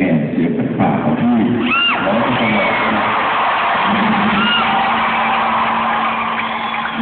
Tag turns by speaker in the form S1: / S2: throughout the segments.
S1: แก่เสียงปากของพี่ร้องตลอ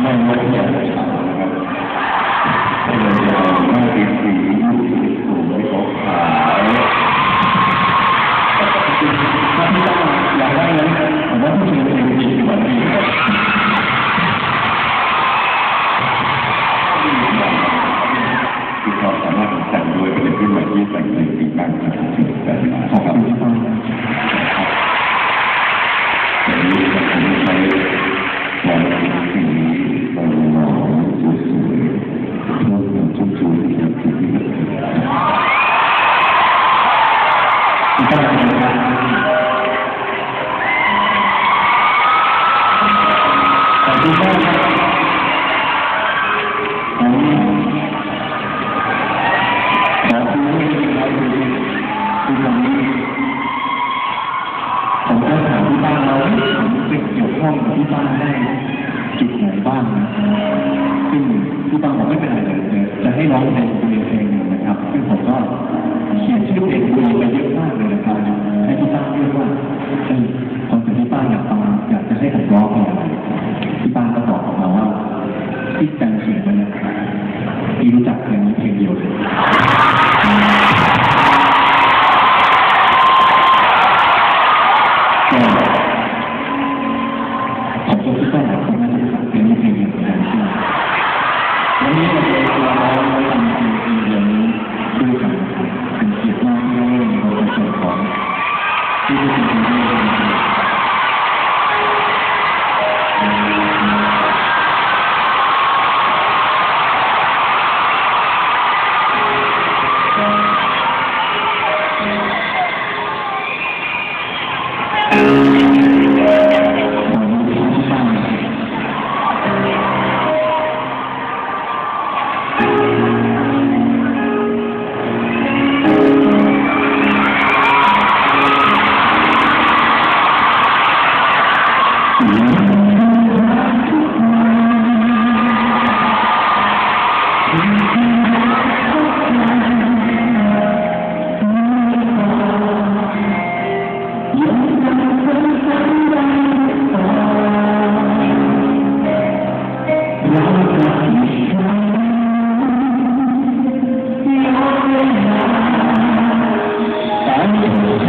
S1: ไม่นมัอย่าง ผมก็ถาที่บ้านเราผมไปเกี่ยวข้องกับที่บ้านได้จุดไหนบ้านซึ่งที่บ้านผมไม่เป็นไรเลยจะให้ร้องเพลงคุยเพลงนะครับ ซึ่งผมก็เขียนชื่อเพลงคุย kita sebenarnya diucapkan. 我的一生有你啊，感谢。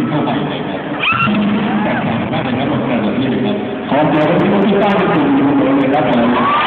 S1: ที่เข้าไปนครัแต่การเป็ารเงินนี่นะครับขอเดี๋ยวที่ต้องที่ต้งที่มอยู่บริเวณด้านง